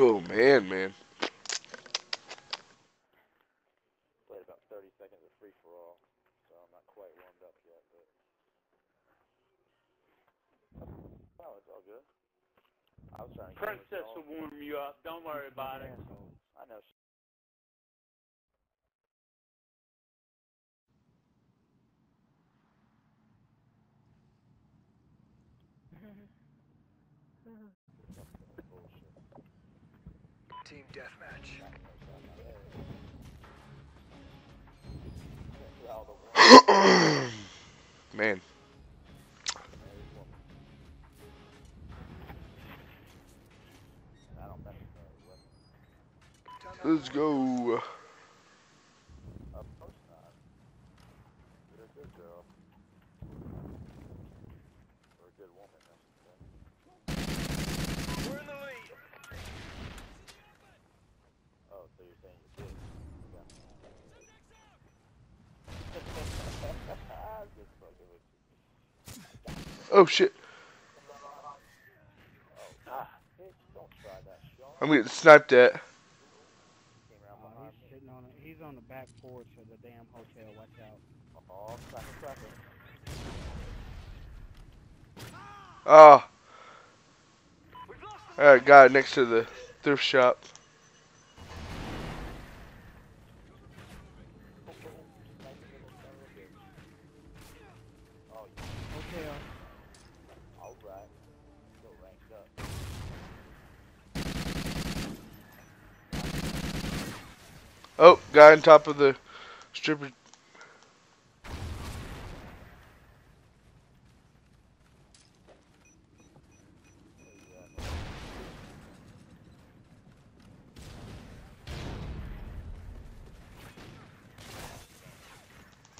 Oh man, man. Played about 30 seconds of free for all, so I'm not quite warmed up yet. But oh, it's all good. I was trying to. Princess will warm you up. Don't worry about it. I know. she- Bullshit. Team deathmatch. All the women, man. married woman. And I don't mess with married women. Let's go. Of course not. You're a good girl. Or a good woman, I should say. We're in the lead. Oh, so you're saying you did? Yeah. I'm just fucking with you. Oh shit. Bitch, don't try that, Sean. I'm getting sniped at. Came around behind he's on it. He's on the back porch of the damn hotel. Watch out. Oh. Ah. Alright, got it next to the thrift shop. Oh, you Hotel. alright. Still ranked up. Oh, guy on top of the stripper.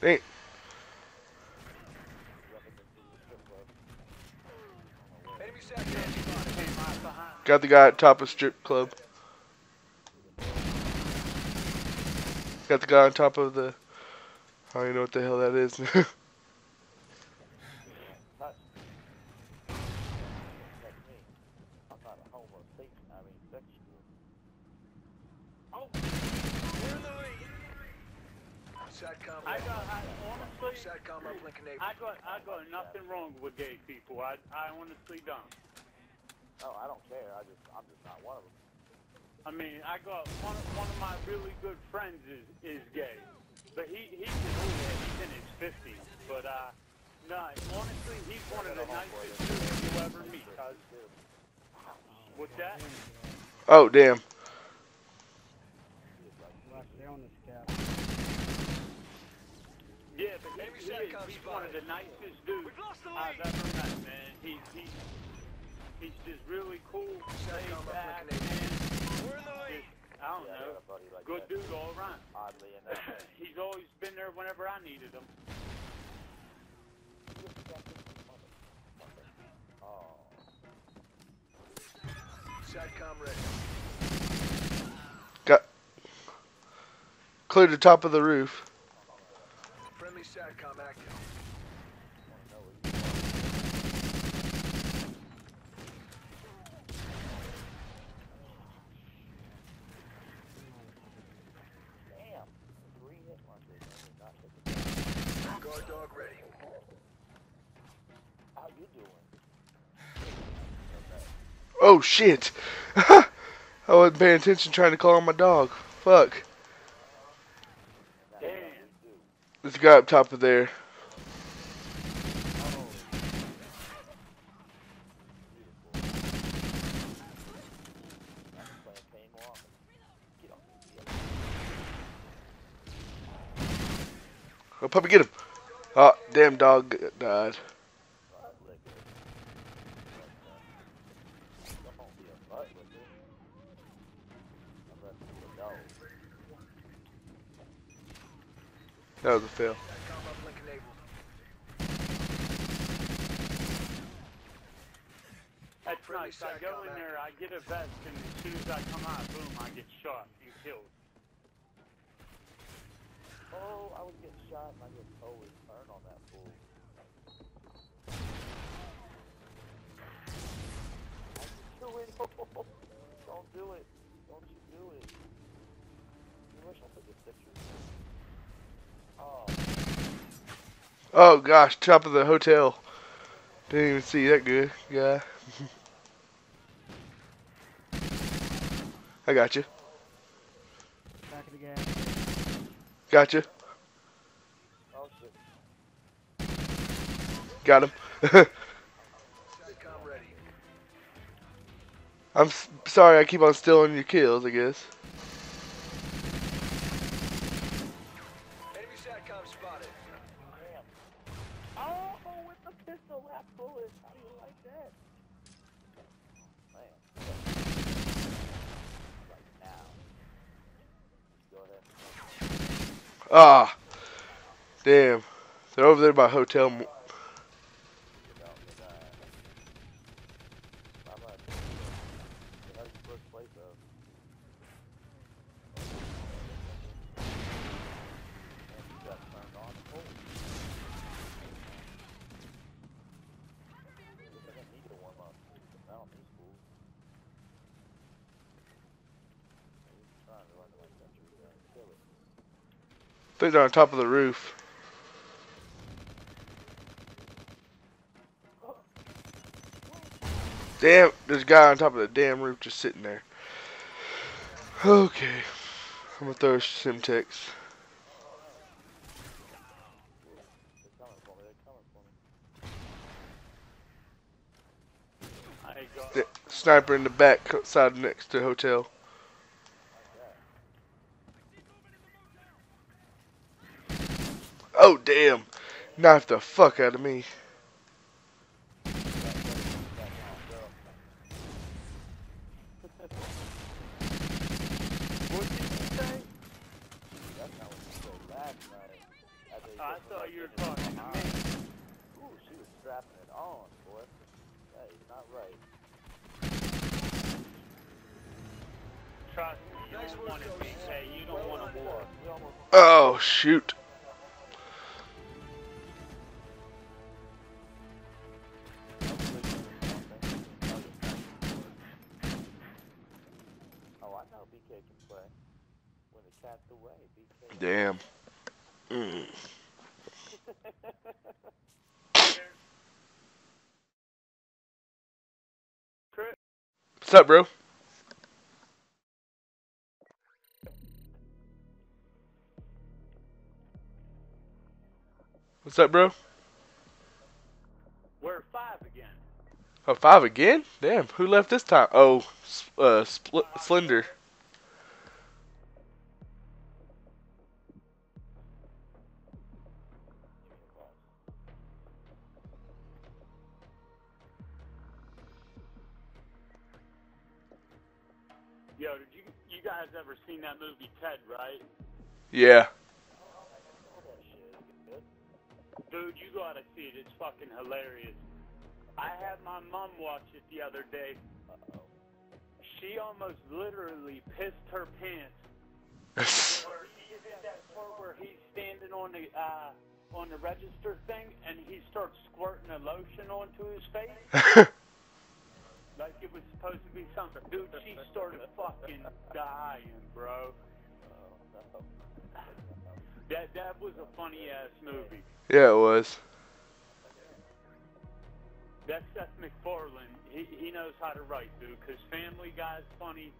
Behind. Got the guy at top of strip club. Got the guy on top of the. I don't even know what the hell that is. Touch. Text me. I'm not a homo Satan. I mean, sexual. Oh, We're in the lead. Satcom I ready. got, I, honestly, Satcom uplink enabled. I got, I got nothing wrong with gay people. I, I honestly don't. No, I don't care. I just, I'm just not one of them. I mean, I got one of, one of my really good friends is, is gay. But he, he's an old man. He's in his 50s. But, uh, no, honestly, he's one of the nicest dudes you'll ever meet. Cause, what's that? oh, damn. Watch, they're on the scout. Yeah, but he, Enemy he is, he's one of the nicest dudes We've lost the I've lead. ever met, man. He's, he's, he's just really cool, laid back, uplink man. enabled. We're in the lead. I don't yeah, know. got a buddy like Good that. dude all around. Oddly enough. He's always been there whenever I needed him. Oh, Satcom ready. Got. Cleared the top of the roof. Friendly Satcom active. damn. Three hit markers. I did not hit the Guard dog ready. How you doing? Oh, shit. I wasn't paying attention trying to call on my dog. Fuck. Now, Damn. how you do? There's a guy up top of there. I'm playing pain more often. Get off me. Get Oh, puppy, get him. Oh, damn dog died. That was a fail. That's nice. I go in there, I get a vest, and as soon as I come out, boom, I get shot and killed. Oh, I was getting shot and I just always turn on that fool. I just do it. Don't do it. wish I took this picture. Oh, Oh gosh, top of the hotel. Didn't even see that good, guy. I got you. Back of the gas. Got you. oh. Got him. I'm s- sorry, I keep on stealing your kills. I guess. Enemy Oh, with the pistol lap bullet. How do you like that? Man. Right now. Go ahead. Ah, damn. They're over there by hotel. m- Get out and die. How much? How you first place though? And you got turned on. Oh. Guess I didn't need to warm up. Now these fools. He's trying to run to my country. uh, Kill it. I think they're on top of the roof. Damn, there's a guy on top of the damn roof just sitting there. Okay, I'm gonna throw Semtex. Sniper in the back side next to hotel. Oh damn! Knifed the fuck out of me. You say? That's what you said last night. I thought you were talking to me. Ooh, she was strapping it on, boy. That is not right. Trust me, you don't want to be hey, you don't want a war. Oh shoot! Damn. Mm. What's up, bro? What's up, bro? we're five again. Oh, five again? Damn, who left this time? Oh, uh, Spl- Yo, did you you guys ever seen that movie Ted? Right? Yeah. Dude, you gotta see it. It's fucking hilarious. I had my mom watch it the other day. She almost literally pissed her pants. Where he is at that part where he's standing on the uh, on the register thing, and he starts squirting a lotion onto his face, like it was supposed to be something. Dude, she started fucking dying, bro. That that was a funny ass movie. yeah, it was. That's Seth MacFarlane. He he knows how to write, dude. Cause Family Guy's funny.